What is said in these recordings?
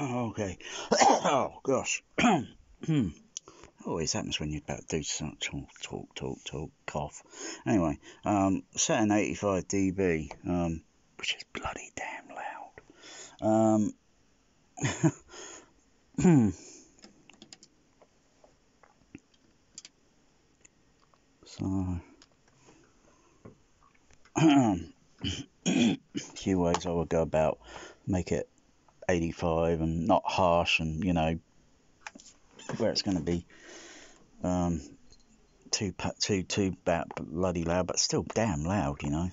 Okay. oh gosh. Always happens when you're about to do something. Talk, talk, talk, talk, cough. Anyway, um, setting 85 dB, um, which is bloody damn loud. Um, so, few ways I would go about make it 85 and not harsh and you know where it's going to be um, too too too bad, bloody loud, but still damn loud, you know.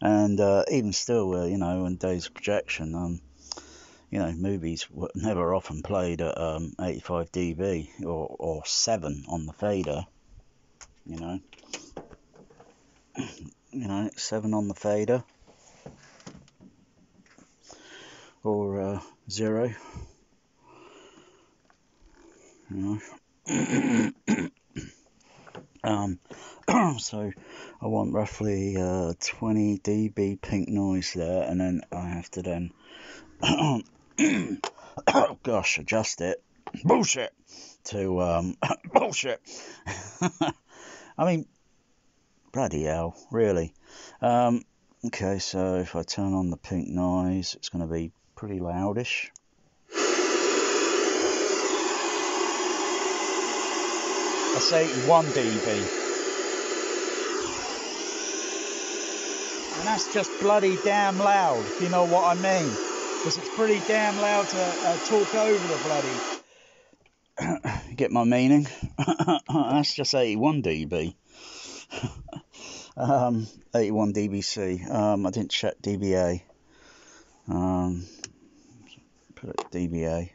And uh, even still, uh, you know, in days of projection, um, you know, movies were never often played at um, 85 dB or, or 7 on the fader, you know. you know, 7 on the fader or uh, 0 you know. um, so I want roughly uh, 20 dB pink noise there, and then I have to then, oh gosh, adjust it. Bullshit to um, bullshit. I mean, bloody hell, really. Um, okay, so if I turn on the pink noise, it's going to be pretty loudish. That's 81 dB. And that's just bloody damn loud, if you know what I mean. Because it's pretty damn loud to uh, talk over the bloody. Get my meaning? that's just 81 dB. um, 81 dBc. Um, I didn't check dBA. Um, put it dBA.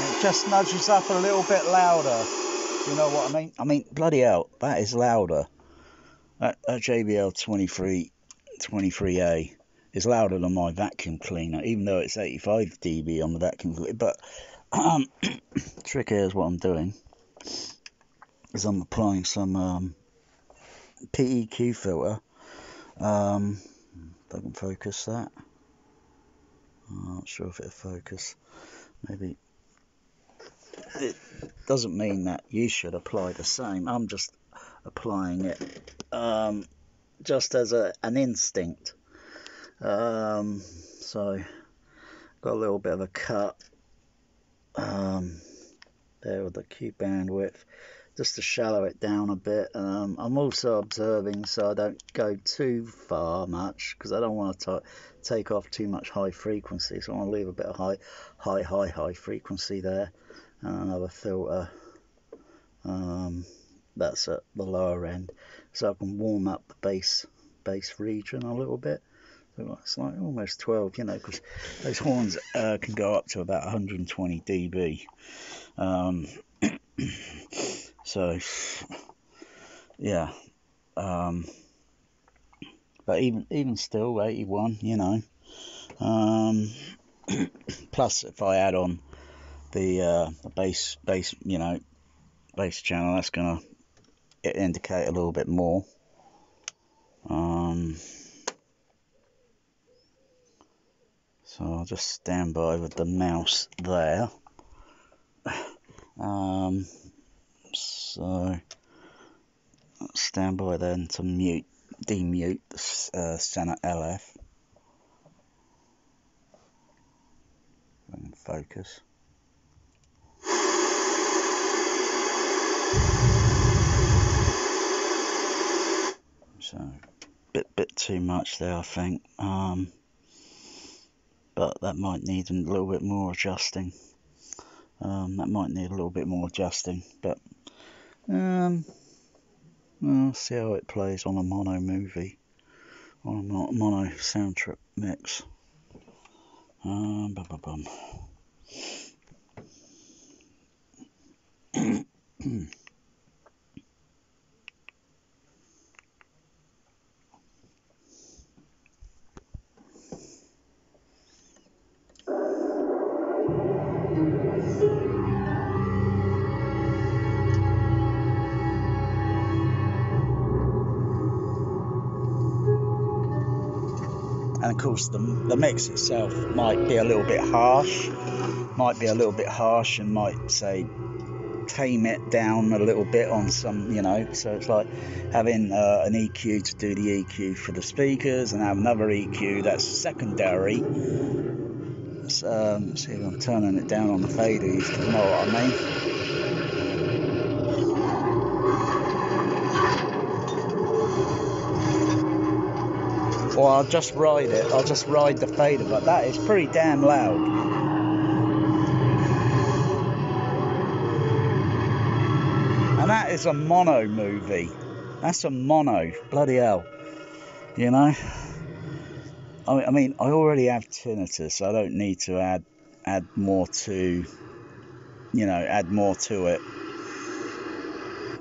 it just nudges up a little bit louder. You know what I mean? I mean, bloody hell, that is louder. That, that JBL 23, 23A is louder than my vacuum cleaner, even though it's 85 dB on the vacuum cleaner. But um, trick here is what I'm doing is I'm applying some um, PEQ filter. Um, if I can focus that. I'm not sure if it'll focus. Maybe it doesn't mean that you should apply the same. I'm just applying it um, just as a, an instinct. Um, so, got a little bit of a cut um, there with the Q bandwidth just to shallow it down a bit. Um, I'm also observing so I don't go too far much because I don't want to take off too much high frequency. So I want to leave a bit of high, high, high, high frequency there and another filter um, that's at the lower end so I can warm up the bass bass region a little bit so it's like almost 12 you know because those horns uh, can go up to about 120 dB um, so yeah um, but even even still 81 you know um, plus if I add on the, uh, bass bass you know bass channel that's gonna indicate a little bit more. Um, so I'll just stand by with the mouse there. Um, so stand by then to mute demute the uh, center LF and focus So bit bit too much there, I think. Um, but that might need a little bit more adjusting. Um, that might need a little bit more adjusting, but um, will see how it plays on a mono movie, on a mono soundtrack mix. Um, bum, bum, bum. and of course the, the mix itself might be a little bit harsh might be a little bit harsh and might say tame it down a little bit on some you know. So it's like having uh, an EQ to do the EQ for the speakers and have another EQ that's secondary. Um, see if I'm turning it down on the faders you know what I mean or I'll just ride it I'll just ride the fader but that is pretty damn loud And that is a mono movie. That's a mono. Bloody hell. You know? I mean, I already have tinnitus. So I don't need to add add more to, you know, add more to it.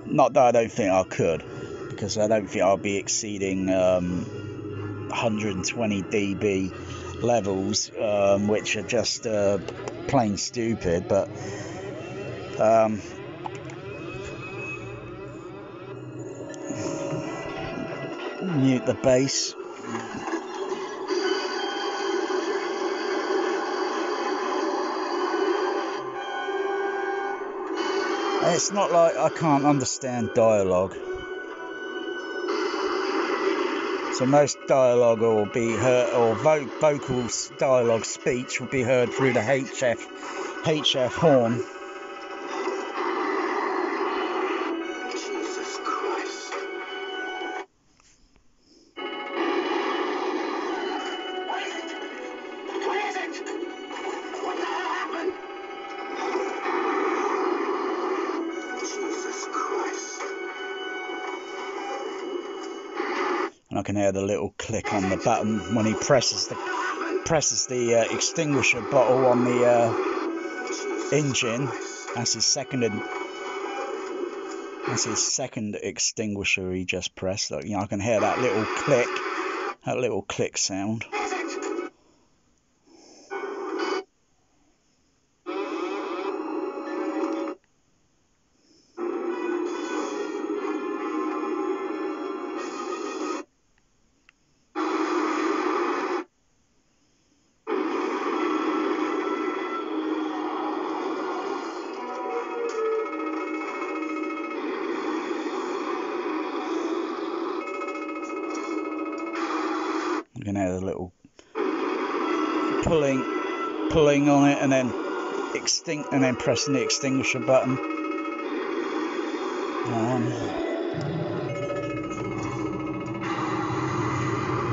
Not that I don't think I could, because I don't think I'll be exceeding um, 120 dB levels, um, which are just uh, plain stupid. But um, mute the bass. It's not like I can't understand dialogue. So most dialogue will be heard, or vo- vocals, dialogue, speech will be heard through the HF HF horn. I can hear the little click on the button when he presses the presses the uh, extinguisher bottle on the uh, engine. That's his second. That's his second extinguisher he just pressed. You know, I can hear that little click, that little click sound. Hear the little pulling pulling on it and then extinct and then pressing the extinguisher button. Um,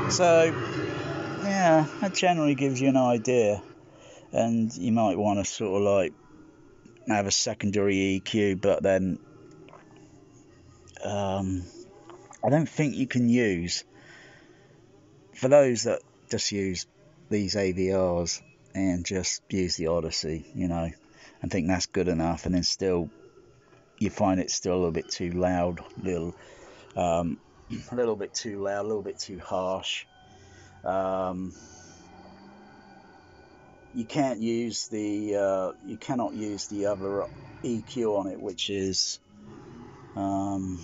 so yeah that generally gives you an idea. And you might want to sort of like have a secondary EQ but then um, I don't think you can use for those that just use these AVRs and just use the Audyssey, you know, and think that's good enough, and then still you find it still a little bit too loud, little, um, a little bit too loud, a little bit too harsh. Um, you can't use the, uh, you cannot use the other EQ on it, which is. Um,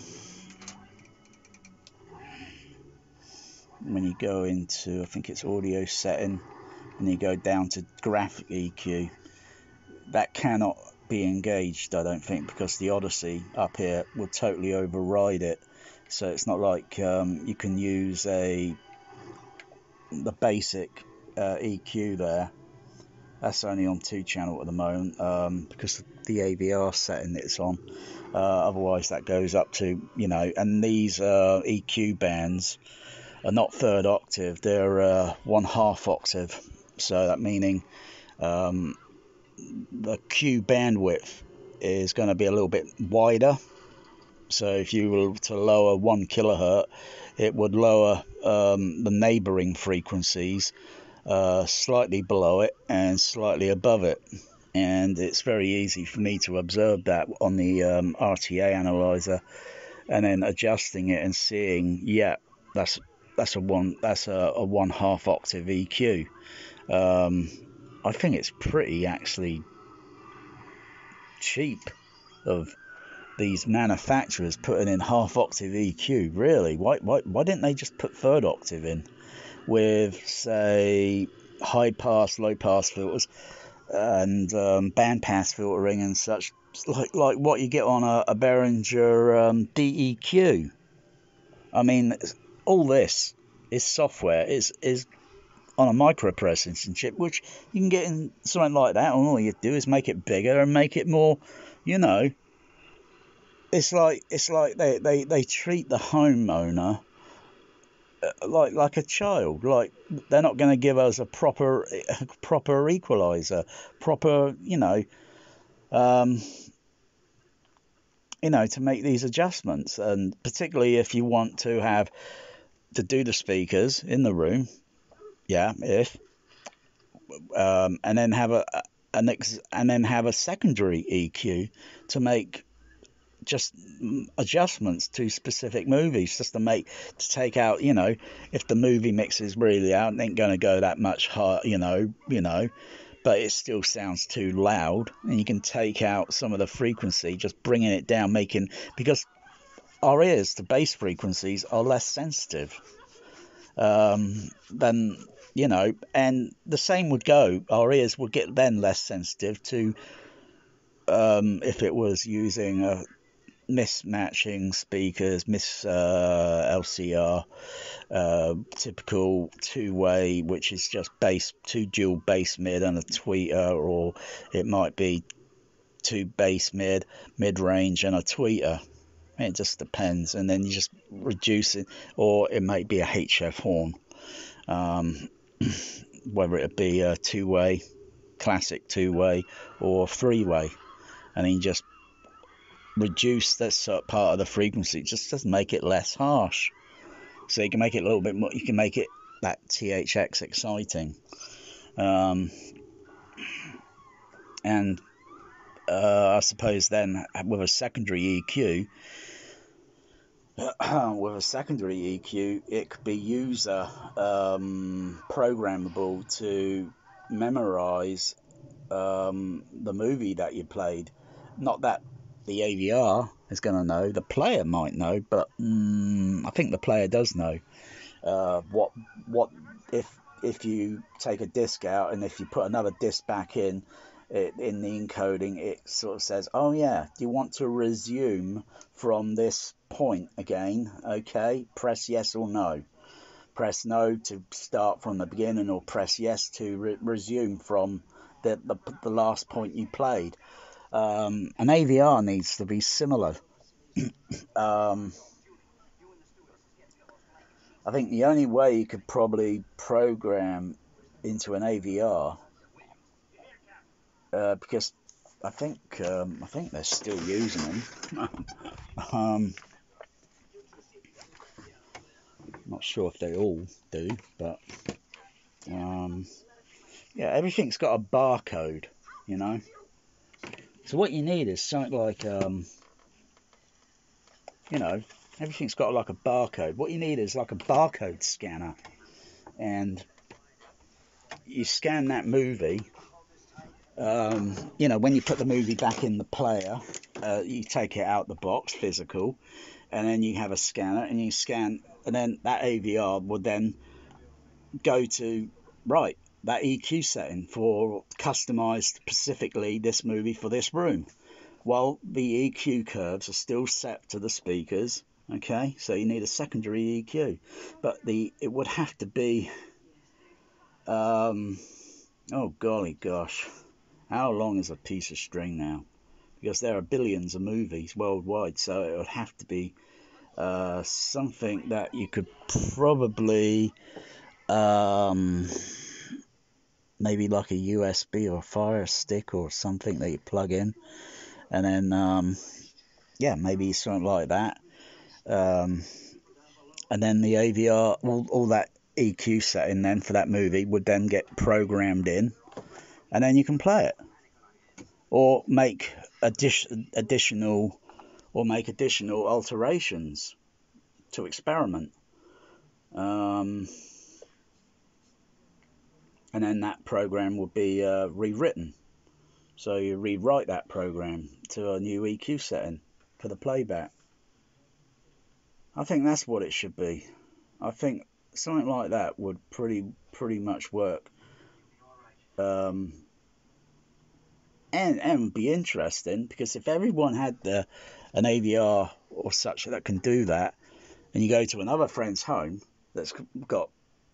when you go into I think it's audio setting and you go down to graphic EQ that cannot be engaged I don't think because the Audyssey up here will totally override it. So it's not like um, you can use a the basic uh, EQ there. That's only on two channel at the moment um, because the AVR setting it's on. Uh, otherwise that goes up to you know and these uh, EQ bands are not third octave, they're uh, one half octave. So that meaning um, the Q bandwidth is going to be a little bit wider. So if you were to lower one kilohertz, it would lower um, the neighboring frequencies uh, slightly below it and slightly above it. And it's very easy for me to observe that on the um, RTA analyzer and then adjusting it and seeing, yeah, that's that's a one that's a, a one half octave EQ. Um, I think it's pretty actually cheap of these manufacturers putting in half octave EQ. Really, why why why didn't they just put third octave in with say high pass, low pass filters and um, band pass filtering and such, like like what you get on a, a Behringer um, DEQ. I mean, all this is software. is is on a microprocessing chip, which you can get in something like that, and all you do is make it bigger and make it more, you know. It's like it's like they, they, they treat the homeowner uh, like like a child. Like they're not going to give us a proper a proper equalizer, proper you know, um, you know to make these adjustments, and particularly if you want to have to do the speakers in the room, yeah, if, um, and then have a an ex- and then have a secondary EQ to make just adjustments to specific movies just to make to take out you know if the movie mix is really out ain't going to go that much high you know you know but it still sounds too loud. And you can take out some of the frequency just bringing it down making because our ears to bass frequencies are less sensitive um, than you know and the same would go our ears would get then less sensitive to um, if it was using a mismatching speakers, miss uh, LCR, uh, typical two way, which is just bass, two dual bass mid and a tweeter, or it might be two bass mid, mid range, and a tweeter. It just depends, and then you just reduce it, or it might be a HF horn, um, whether it be a two way, classic two way, or three way, and then you just reduce this part of the frequency. just does make it less harsh. So you can make it a little bit more. You can make it that THX exciting. Um, and uh, I suppose then with a secondary EQ, with a secondary EQ, it could be user um, programmable to memorize um, the movie that you played. Not that the AVR is going to know. The player might know, but mm, I think the player does know uh, what what if if you take a disc out and if you put another disc back in. It, in the encoding, it sort of says, "Oh yeah, do you want to resume from this point again? Okay, press yes or no. Press no to start from the beginning, or press yes to re- resume from the, the the last point you played." Um, an AVR needs to be similar. um, I think the only way you could probably program into an AVR, uh, because I think um, I think they're still using them. um, not sure if they all do, but um, yeah, everything's got a barcode, you know. So what you need is something like, um, you know, everything's got like a barcode. What you need is like a barcode scanner, and you scan that movie. Um, you know, when you put the movie back in the player, uh, you take it out the box, physical, and then you have a scanner, and you scan, and then that AVR would then go to right that EQ setting for customized specifically this movie for this room. Well, the EQ curves are still set to the speakers, okay? So you need a secondary EQ, but the it would have to be. Um, oh golly gosh, how long is a piece of string now? Because there are billions of movies worldwide, so it would have to be uh, something that you could probably. Um, maybe like a USB or Fire Stick or something that you plug in, and then um, yeah, maybe something like that. Um, and then the AVR, all, all that EQ setting then for that movie would then get programmed in, and then you can play it, or make addition, additional, or make additional alterations to experiment. Um, and then that program will be uh, rewritten. So you rewrite that program to a new EQ setting. for the playback. I think that's what it should be. I think something like that would pretty pretty much work. Um, and and be interesting because if everyone had the an AVR or such that can do that, and you go to another friend's home that's got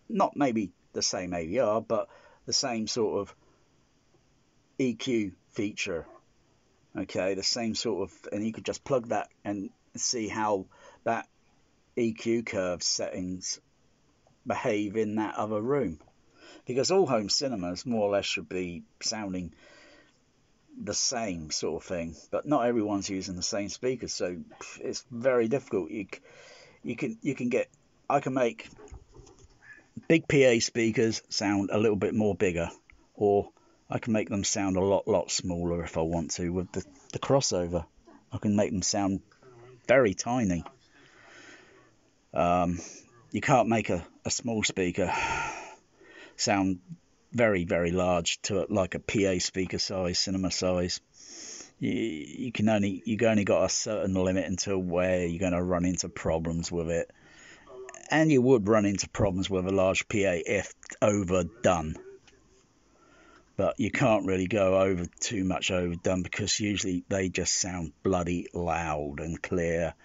not maybe the same AVR but the same sort of EQ feature, okay, the same sort of, and you could just plug that and see how that EQ curve settings behave in that other room. Because all home cinemas more or less should be sounding the same sort of thing, but not everyone's using the same speakers, so it's very difficult. You you can you can get I can make big PA speakers sound a little bit more bigger, or I can make them sound a lot lot smaller if I want to with the, the crossover. I can make them sound very tiny. Um, you can't make a, a small speaker sound very very large to like a PA speaker size, cinema size. You, you can only you only got a certain limit until where you're going to run into problems with it, and you would run into problems with a large PA if overdone. But you can't really go over too much overdone because usually they just sound bloody loud and clear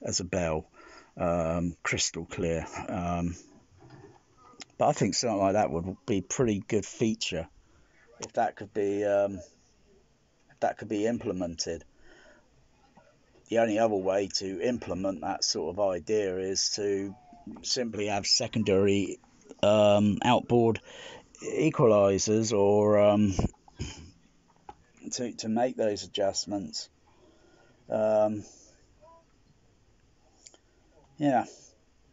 as a bell, um, crystal clear. Um, but I think something like that would be pretty good feature if that could be um, if that could be implemented. The only other way to implement that sort of idea is to simply have secondary um, outboard equalizers or um, to, to make those adjustments. Um, yeah,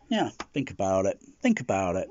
yeah, think about it. Think about it.